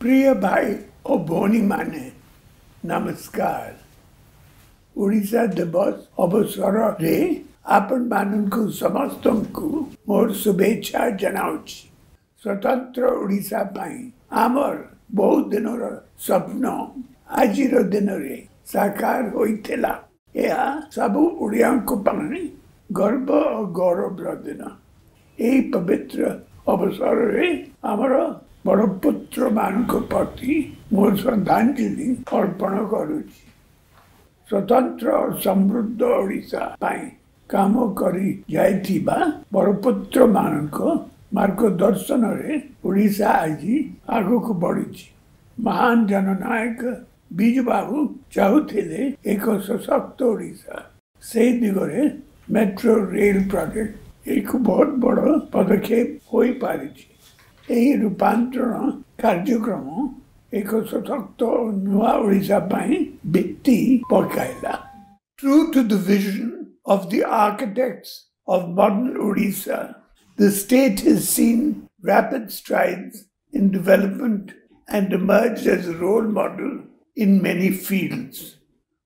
ପ୍ରିୟ ଭାଇ ଓ ଭଉଣୀମାନେ ନମସ୍କାର ଓଡ଼ିଶା ଦିବସ ଅବସରରେ ଆପଣମାନଙ୍କୁ ସମସ୍ତଙ୍କୁ ମୋର ଶୁଭେଚ୍ଛା ଜଣାଉଛି ସ୍ୱତନ୍ତ୍ର ଓଡ଼ିଶା ପାଇଁ ଆମର ବହୁତ ଦିନର ସ୍ୱପ୍ନ ଆଜିର ଦିନରେ ସାକାର ହୋଇଥିଲା ଏହା ସବୁ ଓଡ଼ିଆଙ୍କ ପାଇଁ ଗର୍ବ ଓ ଗୌରବର ଦିନ ଏହି ପବିତ୍ର ଅବସରରେ ଆମର ବଡ଼ ପୁତ୍ରମାନଙ୍କ ପ୍ରତି ମୋ ଶ୍ରଦ୍ଧାଞ୍ଜଳି ଅର୍ପଣ କରୁଛି। ସ୍ୱତନ୍ତ୍ର ସମୃଦ୍ଧ ଓଡ଼ିଶା ପାଇଁ କାମ କରି ଯାଇଥିବା ବରପୁତ୍ରମାନଙ୍କ ମାର୍ଗଦର୍ଶନରେ ଓଡ଼ିଶା ଆଜି ଆଗକୁ ବଢ଼ିଛି। ମହାନ ଜନନାୟକ ବିଜୁ ବାବୁ ଚାହୁଁଥିଲେ ଏକ ସଶକ୍ତ ଓଡ଼ିଶା। ସେହି ଦିଗରେ ମେଟ୍ରୋ ରେଲ ପ୍ରୋଜେକ୍ଟ ଏକ ବହୁତ ବଡ଼ ପଦକ୍ଷେପ ହୋଇପାରିଛି। ଏହି ରୂପାନ୍ତରଣ କାର୍ଯ୍ୟକ୍ରମ ଏକ ସଶକ୍ତ ଓ ନୂଆ ଓଡ଼ିଶା ପାଇଁ ଭିତ୍ତି ପକାଇଲା True to the vision of the architects of modern Odisha, the state has seen rapid strides in development and emerged as a role model in many fields.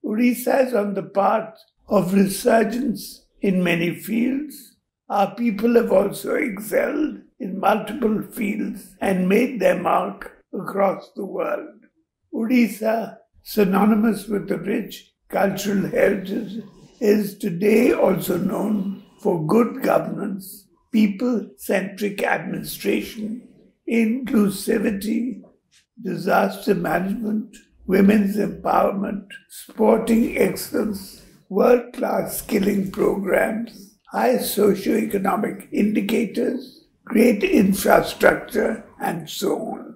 Odisha is on the path of resurgence in many fields. Our people have also excelled in multiple fields and made their mark across the world. Odisha, synonymous with the rich cultural heritage, is today also known for good governance, people centric administration, inclusivity, disaster management, women's empowerment, sporting excellence, world class skilling programs, high socio-economic indicators, great infrastructure, and so on.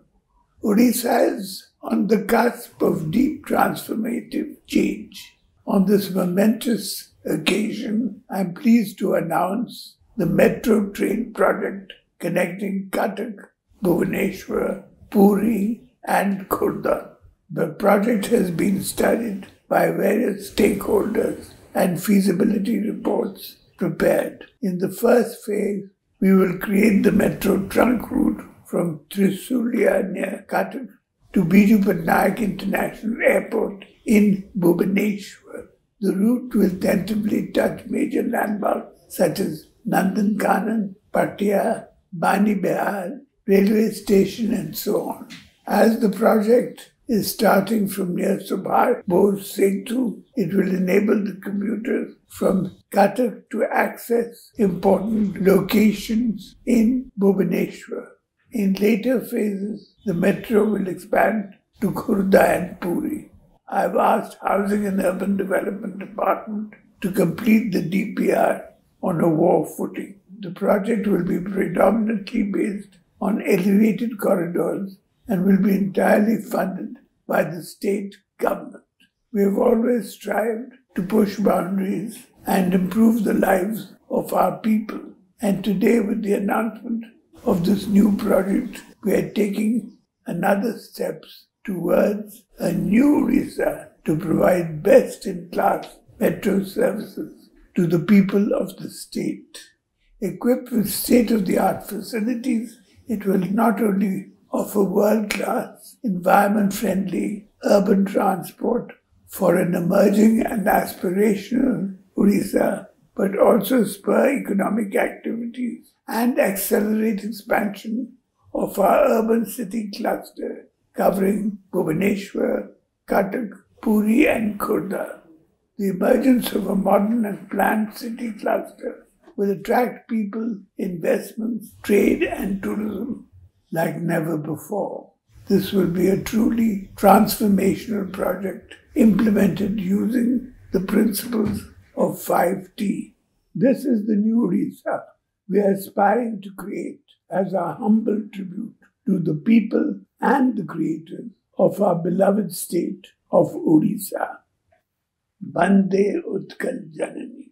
Odisha is on the cusp of deep transformative change. On this momentous occasion, I am pleased to announce the metro train project connecting Cuttack, Bhubaneswar, Puri, and Khurda. The project has been studied by various stakeholders and feasibility reports prepared. In the first phase, we will create the metro trunk route from Trisulia near Cuttack to Biju Patnaik International Airport in Bhubaneswar. The route will tentatively touch major landmarks such as Nandan Kanan, Patia, Bani Behar, railway station, and so on. As the project is starting from near Subhas Bose Setu, it will enable the commuters from Cuttack to access important locations in Bhubaneswar. In later phases, the metro will expand to Khurda and Puri. I have asked Housing and Urban Development Department to complete the DPR on a war footing. The project will be predominantly based on elevated corridors and will be entirely funded by the state government. We have always strived to push boundaries and improve the lives of our people. And today, with the announcement of this new project, we are taking another steps towards a new Odisha to provide best in class metro services to the people of the state. Equipped with state of the art facilities, it will not only offer world class, environment friendly urban transport for an emerging and aspirational Odisha, but also spur economic activities and accelerate expansion of our urban city cluster covering Bhubaneswar, Cuttack, Puri, and Khurda. The emergence of a modern and planned city cluster will attract people, investments, trade, and tourism like never before. This will be a truly transformational project implemented using the principles of 5T. This is the new Odisha we are aspiring to create as our humble tribute to the people and the creators of our beloved state of Odisha. Bande Utkal Janani.